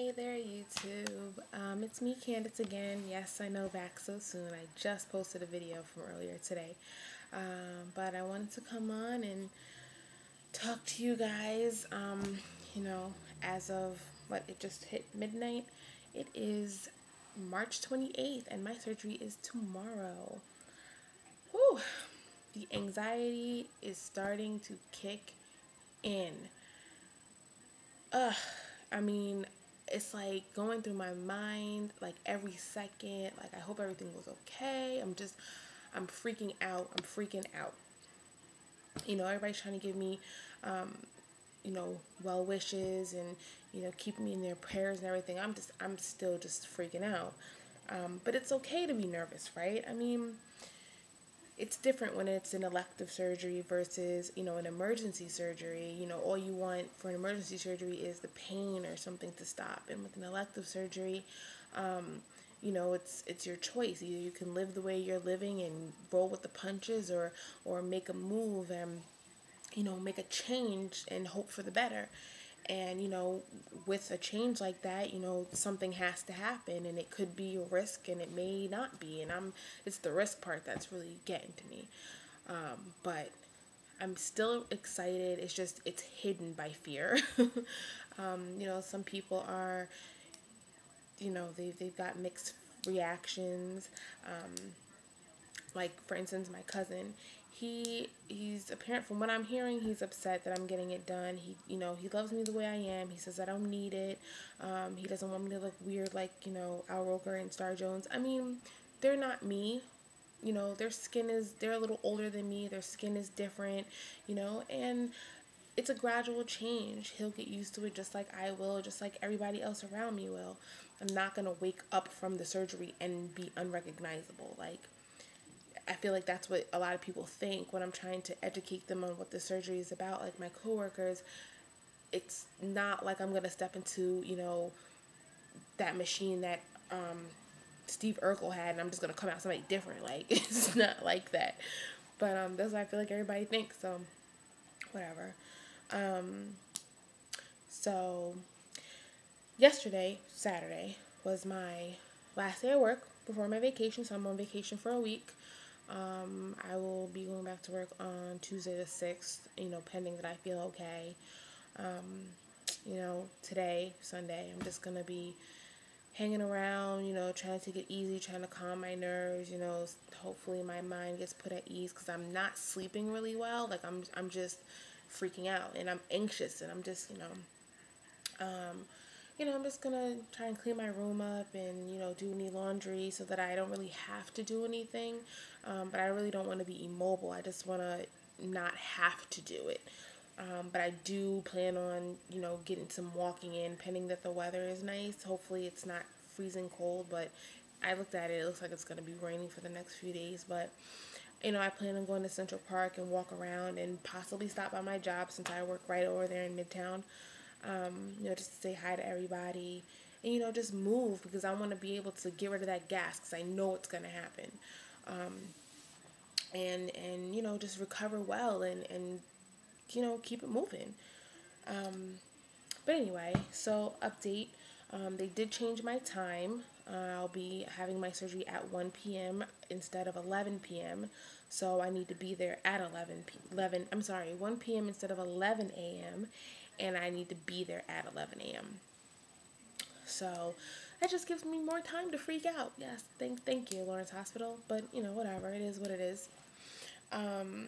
Hey there, YouTube. Um, it's me, Candace, again. Yes, I know back so soon. I just posted a video from earlier today. Um, but I wanted to come on and talk to you guys. Um, you know, as of what it just hit midnight, it is March 28th, and my surgery is tomorrow. Whew, the anxiety is starting to kick in. Ugh, I mean, it's like going through my mind like every second. Like, I hope everything was okay. I'm just, I'm freaking out. I'm freaking out. You know, everybody's trying to give me, um, you know, well wishes and, you know, keep me in their prayers and everything. I'm just, I'm still just freaking out. Um, but it's okay to be nervous, right? I mean, it's different when it's an elective surgery versus you know an emergency surgery. You know all you want for an emergency surgery is the pain or something to stop. And with an elective surgery um, you know it's it's your choice. Either you can live the way you're living and roll with the punches or or make a move and you know make a change and hope for the better and, you know, with a change like that, you know, something has to happen and it could be a risk and it may not be. And I'm, it's the risk part that's really getting to me. Um, but I'm still excited. It's just, it's hidden by fear. um, you know, some people are, you know, they've, they've got mixed reactions. Um, like, for instance, my cousin, he he's apparent from what I'm hearing he's upset that I'm getting it done. He you know he loves me the way I am. He says I don't need it. Um, he doesn't want me to look weird like you know Al Roker and Star Jones. I mean, they're not me. You know their skin is they're a little older than me. Their skin is different. You know and it's a gradual change. He'll get used to it just like I will, just like everybody else around me will. I'm not gonna wake up from the surgery and be unrecognizable. Like I feel like that's what a lot of people think when I'm trying to educate them on what the surgery is about. Like my coworkers, it's not like I'm gonna step into you know that machine that um, Steve Urkel had, and I'm just gonna come out somebody different. Like it's not like that. But um, that's what I feel like everybody thinks. So whatever. Um, so yesterday, Saturday, was my last day of work before my vacation. So I'm on vacation for a week. Um, I will be going back to work on Tuesday the 6th, you know, pending that I feel okay. Um, you know, today, Sunday, I'm just going to be hanging around, you know, trying to take it easy, trying to calm my nerves, you know, hopefully my mind gets put at ease because I'm not sleeping really well. Like, I'm, I'm just freaking out and I'm anxious and I'm just, you know, um, you know, I'm just gonna try and clean my room up and, you know, do any laundry so that I don't really have to do anything. Um, but I really don't want to be immobile. I just want to not have to do it. Um, but I do plan on, you know, getting some walking in, pending that the weather is nice. Hopefully it's not freezing cold, but I looked at it, it looks like it's going to be raining for the next few days. But, you know, I plan on going to Central Park and walk around and possibly stop by my job since I work right over there in Midtown um, you know, just to say hi to everybody, and you know, just move because I want to be able to get rid of that gas because I know it's gonna happen, um, and and you know, just recover well and and you know, keep it moving. Um, but anyway, so update. Um, they did change my time. Uh, I'll be having my surgery at 1 p.m. instead of 11 p.m. So I need to be there at 11 p- 11. I'm sorry, 1 p.m. instead of 11 a.m and I need to be there at 11 a.m. So that just gives me more time to freak out. Yes, thank thank you, Lawrence Hospital. But you know, whatever. It is what it is. Um,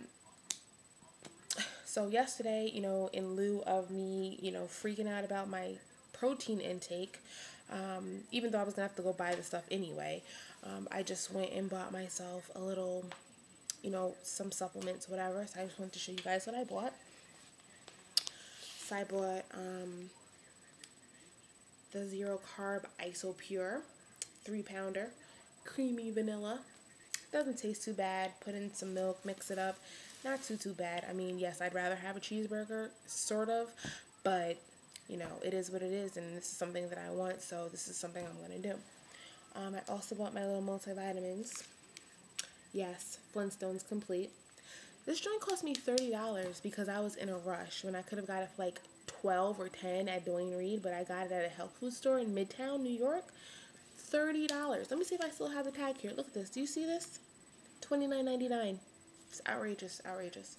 so yesterday, you know, in lieu of me, you know, freaking out about my protein intake, um, even though I was gonna have to go buy the stuff anyway, um, I just went and bought myself a little, you know, some supplements, whatever. So I just wanted to show you guys what I bought. I bought um, the zero carb Isopure, three pounder, creamy vanilla. Doesn't taste too bad. Put in some milk, mix it up. Not too, too bad. I mean, yes, I'd rather have a cheeseburger, sort of, but you know, it is what it is, and this is something that I want, so this is something I'm going to do. Um, I also bought my little multivitamins. Yes, Flintstones complete. This joint cost me $30 because I was in a rush when I could have got it for like 12 or 10 at Duane Reade, but I got it at a health food store in Midtown, New York. $30. Let me see if I still have the tag here. Look at this. Do you see this? $29.99. It's outrageous, outrageous.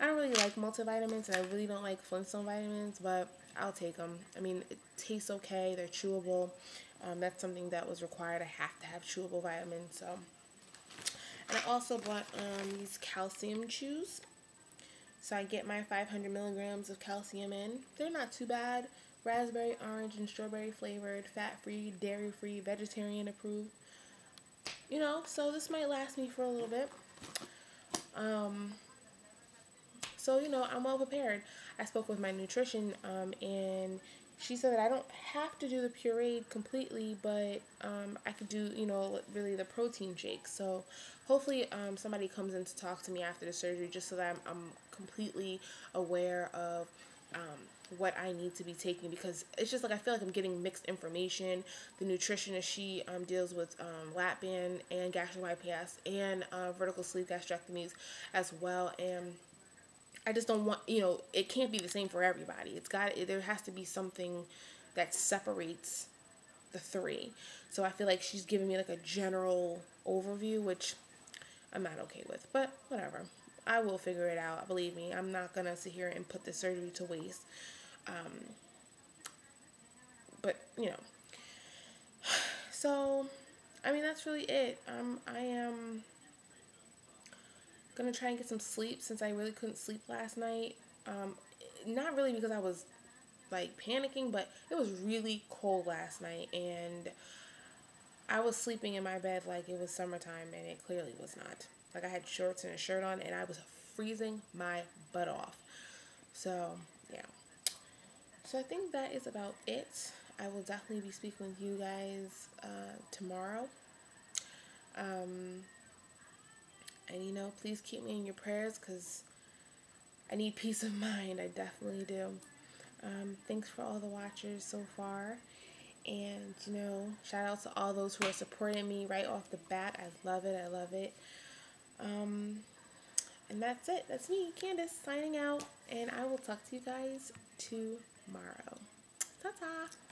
I don't really like multivitamins and I really don't like Flintstone vitamins, but I'll take them. I mean, it tastes okay. They're chewable. Um, that's something that was required. I have to have chewable vitamins. So, and I also bought um, these calcium chews. So I get my 500 milligrams of calcium in. They're not too bad. Raspberry, orange, and strawberry flavored, fat-free, dairy-free, vegetarian approved. You know, so this might last me for a little bit. Um, so, you know, I'm well prepared. I spoke with my nutrition, um, and she said that I don't have to do the pureed completely, but um, I could do, you know, really the protein shake. So hopefully um, somebody comes in to talk to me after the surgery just so that I'm, I'm completely aware of um, what I need to be taking because it's just like I feel like I'm getting mixed information. The nutritionist she um, deals with um, lap band and gastric bypass and uh, vertical sleeve gastrectomies as well, and I just don't want, you know, it can't be the same for everybody. It's got, there has to be something that separates the three. So I feel like she's giving me like a general overview, which I'm not okay with, but whatever. I will figure it out. Believe me, I'm not gonna sit here and put the surgery to waste. Um, but you know, so I mean that's really it. Um, I am gonna try and get some sleep since I really couldn't sleep last night. Um, not really because I was like panicking, but it was really cold last night and I was sleeping in my bed like it was summertime and it clearly was not. Like I had shorts and a shirt on and I was freezing my butt off. So, yeah. So I think that is about it. I will definitely be speaking with you guys uh, tomorrow. Um, and you know, please keep me in your prayers because I need peace of mind. I definitely do. Um, thanks for all the watchers so far. And, you know, shout out to all those who are supporting me right off the bat. I love it. I love it. Um, and that's it. That's me, Candace, signing out. And I will talk to you guys tomorrow. Ta-ta.